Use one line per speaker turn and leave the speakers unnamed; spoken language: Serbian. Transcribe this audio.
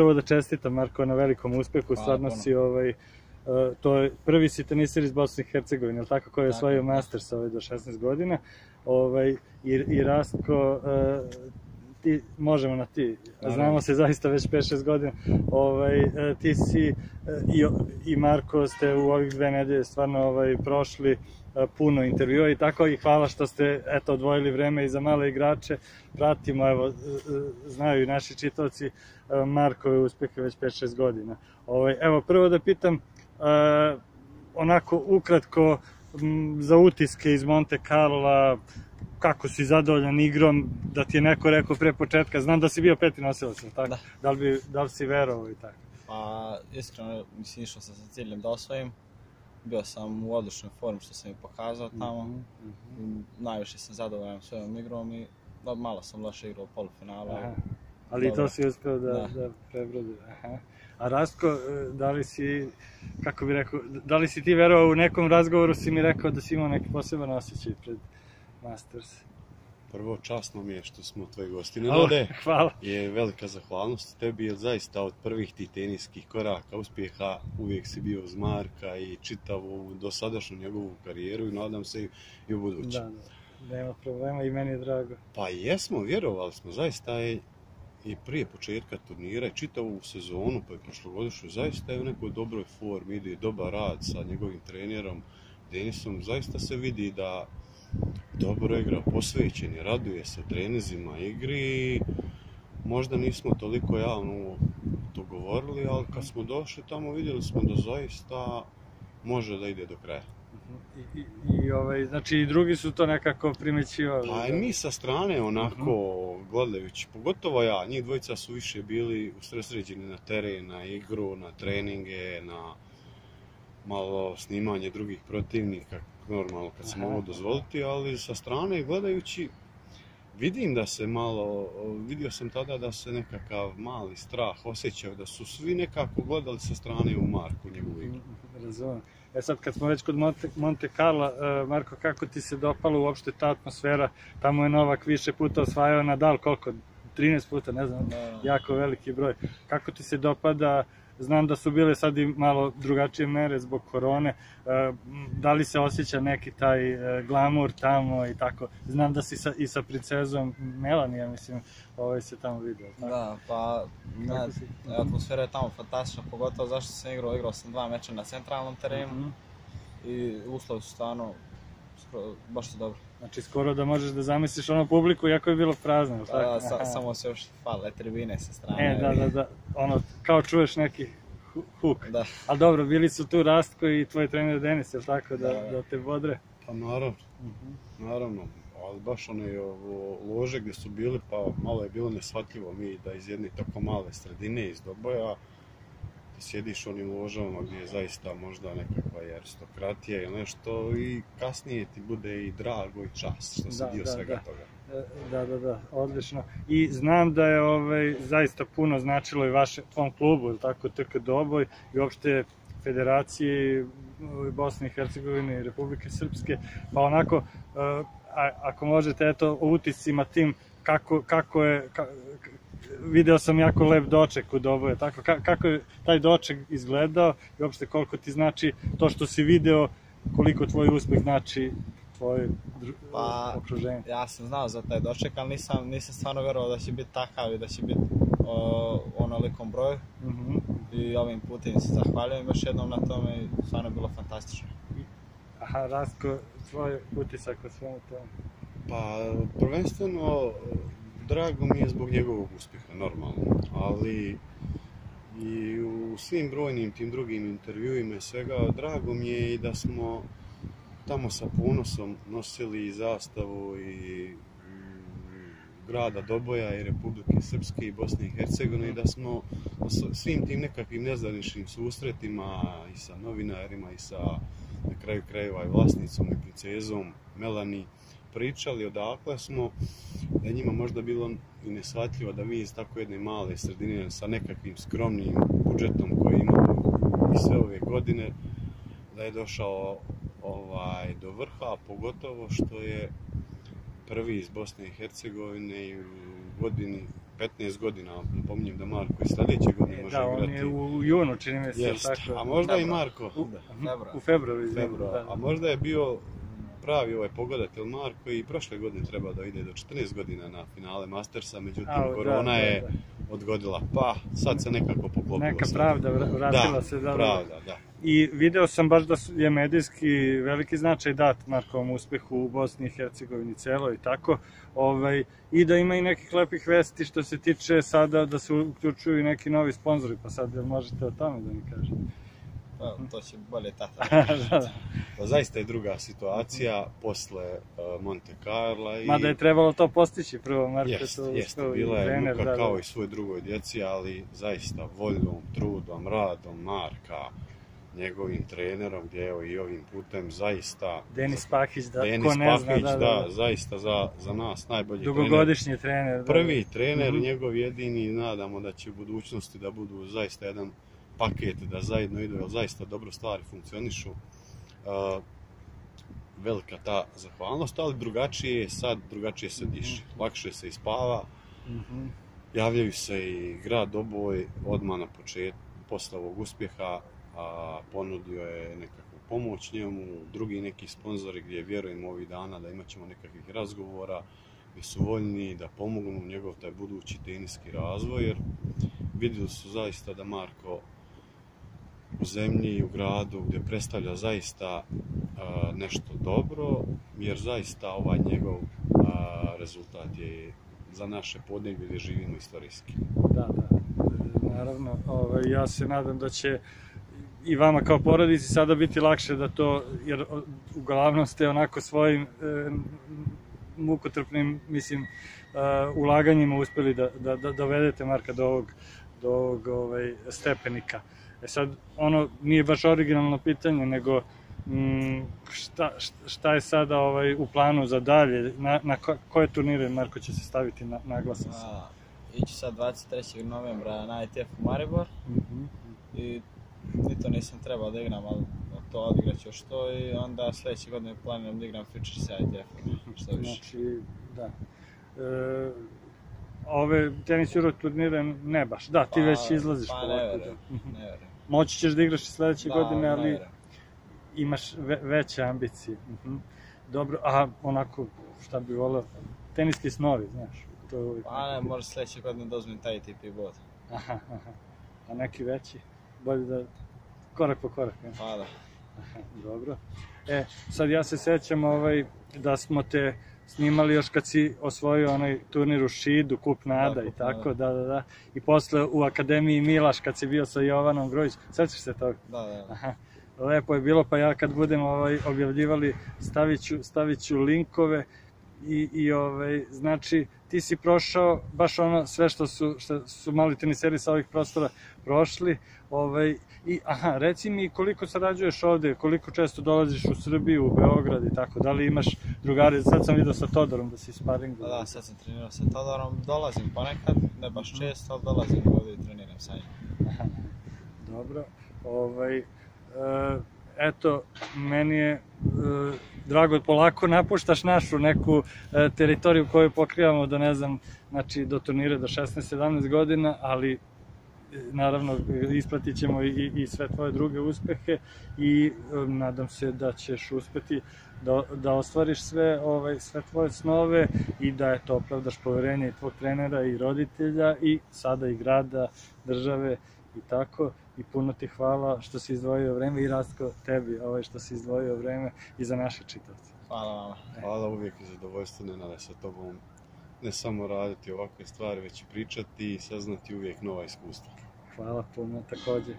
prvo da čestitam Marko na velikom uspehu,
Hvala
stvarno si ovaj, Uh, to je prvi si teniser iz Bosne i Hercegovine, je li tako, koji je osvojio. Masters ovaj, do 16 godina. Ovaj, i, I Rastko, uh, ti, možemo na ti, znamo se zaista već 5-6 godina, ovaj, uh, ti si uh, i, i Marko ste u ovih dve nedelje stvarno ovaj, prošli uh, puno intervjua i tako i hvala što ste eto odvojili vreme i za male igrače. Pratimo, evo, znaju i naši čitaoci Markove uspehe već 5-6 godina. Ovaj, evo, prvo da pitam, onako ukratko za utiske iz Monte Carla, kako si zadovoljan igrom, da ti je neko rekao pre početka, znam da si bio peti nosilac, tako?
Da.
Da li, bi, da li si verovao i tako?
Pa, iskreno, mislim, išao sam sa ciljem da osvojim. Bio sam u odličnoj formi što sam i pokazao tamo.
Mhm, mhm.
I Najviše sam zadovoljan svojom igrom i da, malo sam loše igrao u polufinala.
Aha. Ali i to si uspeo da, da.
Da.
prebrodi. Aha. A Rastko, e, da li si, kako bi rekao, da li si ti verovao u nekom razgovoru si mi rekao da si imao neki poseban osjećaj pred Masters?
Prvo, časno mi je što smo tvoji gosti.
Au,
Nenade,
Hvala.
je velika zahvalnost tebi, jer zaista od prvih tih teniskih koraka uspjeha uvijek si bio uz Marka i čitavu dosadašnju njegovu karijeru i nadam se i u buduće.
Da, da. Nema problema i meni je drago.
Pa jesmo, vjerovali smo, zaista i, i prije početka turnira i čitavu sezonu, pa i prošlogodišnju, zaista je u nekoj dobroj formi, ide dobar rad sa njegovim trenerom Denisom, zaista se vidi da dobro igra, posvećen je, raduje se trenizima igri i možda nismo toliko javno to govorili, ali kad smo došli tamo vidjeli smo da zaista može da ide do kraja.
I, i, i ovaj, znači i drugi su to nekako primećivali.
Pa i
da.
mi sa strane onako gledajući, pogotovo ja, njih dvojica su više bili usresređeni na teren, na igru, na treninge, na malo snimanje drugih protivnika, normalno kad se mogu dozvoliti, ali sa strane gledajući vidim da se malo, vidio sam tada da se nekakav mali strah osjećao, da su svi nekako gledali sa strane u Marku njegovu igru.
Razumem. E sad kad smo već kod Monte, Monte Carla, uh, Marko, kako ti se dopala uopšte ta atmosfera? Tamo je Novak više puta osvajao Nadal, koliko? 13 puta, ne znam,
Da.
jako veliki broj. Kako ti se dopada? Znam da su bile sad i malo drugačije mere zbog korone. Uh, da li se osjeća neki taj uh, glamur tamo i tako? Znam da si sa, i sa princezom Melanie, mislim, ovaj se tamo vidio. Tako?
Da, pa ne, atmosfera je tamo fantastična, pogotovo zašto sam igrao, igrao sam dva meča na centralnom terenu
Mhm.
i uslovi su stvarno baš su dobro.
Znači, skoro da možeš da zamisliš ono publiku, iako je bilo prazno,
Pa,
tako?
sa, samo se još fale tribine sa strane.
E, da, da, da, ono, kao čuješ neki hu- huk.
Da,
Ali dobro, bili su tu Rastko i tvoj trener Denis, jel tako, da,
Da, da.
da te bodre?
Pa naravno, naravno, ali baš one ovo, lože gdje su bili, pa malo je bilo neshvatljivo mi da iz jedne tako male sredine, iz Doboja, da sjediš u onim ložama gdje je zaista možda nekakva i aristokratija ili nešto i kasnije ti bude i drago i čast što si
Da,
dio
da,
svega
da.
toga.
E, Da, da, da, odlično. I znam da je ovaj, zaista puno značilo i vaše tom klubu, jel tako, TK Doboj i uopšte federaciji u Bosne i Hercegovine i Republike Srpske, pa onako, e, a, ako možete, eto, o utiscima tim, kako, kako je, ka, video sam jako lep doček u Doboje, tako, ka, kako je taj doček izgledao i uopšte koliko ti znači to što si video, koliko tvoj uspeh znači tvoje dru,
Pa,
okruženje.
ja sam znao za taj doček, ali nisam, nisam stvarno verovao da će biti takav i da će biti o, onolikom broju.
Mhm.
I ovim putem se zahvaljujem još jednom na tome i stvarno je bilo fantastično.
Aha, Rastko, tvoj utisak o svemu tome.
Pa, prvenstveno, drago mi je zbog njegovog uspjeha, normalno, ali i u svim brojnim tim drugim intervjuima i svega, drago mi je i da smo tamo sa ponosom nosili zastavu i mm, grada Doboja i Republike Srpske i Bosne i Hercegovine i da smo svim tim nekakvim nezvaničnim susretima i sa novinarima i sa na kraju krajeva i vlasnicom i princezom Melani pričali odakle smo, da je njima možda bilo i nesvatljivo da mi iz tako jedne male sredine sa nekakvim skromnim budžetom koji imamo i sve ove godine, da je došao ovaj, do vrha, a pogotovo što je prvi iz Bosne i Hercegovine i u godini 15 godina, napominjem da Marko i sledeće godine može
Da, on
igrati.
je u junu, čini mi se,
Jest,
tako.
a možda i
Dobro.
Marko,
U, u februaru, izvini,
februar,
da.
a možda je bio pravi ovaj pogodatel Marko i prošle godine trebao da ide do 14 godina na finale Mastersa, međutim
Au, da,
korona
da,
je
da.
odgodila, pa sad se nekako poklopilo.
Neka
sve.
pravda vra- vratila
da,
se. Da, da.
pravda, da.
I video sam baš da je medijski veliki značaj dat Markovom uspehu u Bosni i Hercegovini celo i tako. Ovaj, I da ima i nekih lepih vesti što se tiče sada da se uključuju i neki novi sponzori, pa sad jel možete o tome da mi kažete?
Pa, to će bolje tata.
da, da.
Pa zaista je druga situacija posle uh, Monte Carla i...
Mada je trebalo to postići prvo, Marko je
Jeste, bila je
trener,
muka
da,
kao
da.
i svoj drugoj djeci, ali zaista voljom, trudom, radom Marka, njegovim trenerom, gdje evo i ovim putem zaista...
Denis Pahić, da,
Denis
ko ne zna,
Pahić,
da, da,
da, zaista za, za nas najbolji trener.
Dugogodišnji trener. da.
Prvi trener,
Mhm.
njegov jedini, nadamo da će u budućnosti da budu zaista jedan paket, da zajedno idu, jer zaista dobro stvari funkcionišu. Velika ta zahvalnost, ali drugačije je sad, drugačije se diše, lakše se ispava,
Mhm.
javljaju se i grad Doboj odmah na početku, posle ovog uspjeha, a ponudio je nekakvu pomoć njemu, drugi neki sponzori gdje vjerujem ovih dana da imat ćemo nekakvih razgovora, gdje su voljni da pomognu njegov taj budući teniski razvoj, jer vidjeli su zaista da Marko u zemlji i u gradu gdje predstavlja zaista nešto dobro, jer zaista ovaj njegov rezultat je za naše podneblje gdje živimo istorijski.
Da, da. Naravno, ovaj, ja se nadam da će i vama kao porodici sada biti lakše da to, jer uglavnom ste onako svojim e, mukotrpnim, mislim, ulaganjima uspeli da, da, da dovedete Marka do ovog, do ovog ovaj, stepenika. E sad, ono nije baš originalno pitanje, nego mm, šta, šta je sada ovaj, u planu za dalje? Na, na ko- koje turnire Marko će se staviti na, naglasan sa?
A, ići sad 23. novembra na ITF u Maribor
Mhm.
i ni to nisam trebao da igram, ali to odigrat ću još to i onda sledeće godine planiram da igram Future sa ITF, što više.
Znači, da. E, ove tenis Euro turnire ne baš. Da, ti
Pa-
već izlaziš
pa
polako,
ne
Mhm.
ne verujem.
Moći ćeš da igraš i sledeće
Da,
godine,
ne
ali
verujem.
imaš ve, veće ambicije. Mhm. Dobro, a onako, šta bi voleo, teniski snovi, znaš. To je uvijek
Pa ne, možda sledeće godine da uzmem taj ATP bod.
Aha, aha. A neki veći? Bolje da korak po korak, ne?
Pa da.
Aha, Dobro. E, sad ja se sećam ovaj, da smo te snimali još kad si osvojio onaj turnir u Šidu, Kup Nada
Da,
i tako, da, da, da. I posle u Akademiji Milaš kad si bio sa Jovanom Grojić, sećaš se toga?
Da, da, da.
Aha. Lepo je bilo, pa ja kad budem ovaj, objavljivali, stavit ću, stavit ću linkove i, i ovaj, znači ti si prošao baš ono sve što su, što su mali teniseri sa ovih prostora prošli, ovaj, i aha, reci mi koliko sarađuješ ovde, koliko često dolaziš u Srbiju, u Beograd i tako, da li imaš drugare, sad sam vidio sa Todorom da si sparingu.
Da, da, sad sam trenirao sa Todorom, dolazim ponekad, ne baš često, ali dolazim ovde i treniram sa njim.
Aha, dobro. Ovaj, e, eto, meni je e, drago, polako napuštaš našu neku e, teritoriju koju pokrivamo do, ne znam, znači do turnire do 16-17 godina, ali e, naravno ispratit ćemo i, i sve tvoje druge uspehe i e, nadam se da ćeš uspeti da, da ostvariš sve, ovaj, sve tvoje snove i da je to opravdaš poverenje i tvog trenera i roditelja i sada i grada, države i tako i puno ti hvala što si izdvojio vreme i Rastko tebi ovaj što si izdvojio vreme i za naše čitavce.
Hvala vama.
Hvala uvijek i zadovoljstvo Nenade sa tobom. Ne samo raditi ovakve stvari, već i pričati i saznati uvijek nova iskustva.
Hvala puno takođe.